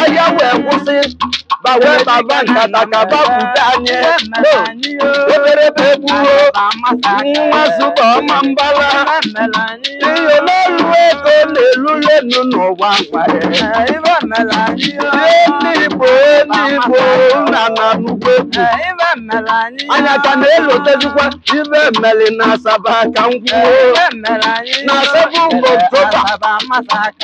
ahịa wee kwụsị bawe baba nkata ka bapụta anyị obere pegbuo nwa zụba ọma mbala ihe n'elu ego na-erule nu n'ụwa ihe ndị igbo igbo na na nnukwu egwu anya ka na-elotezikwa ibe meli na asaba ka ngwuo na asaba ugbo baba masaka.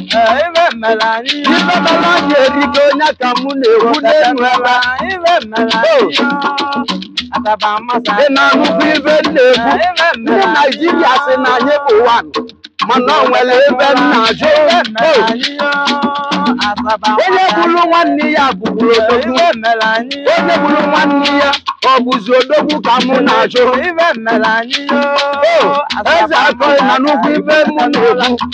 ibe mere anyị ibe mere anyị erigo onye ka mụ na-ekwu n'elu ebe ibe mere anyị ị na-ahụkwa ibe m na-ekwu ndị naijiria si na anyị bụ wan mana ọ nwere ebe m na-ajụ onye gburu nwanne ya bụburu odogwu onye gburu nwanne ya ọbụzi odogwu ka mụ na-achụ eze akọrị na nnukwu ibe mụ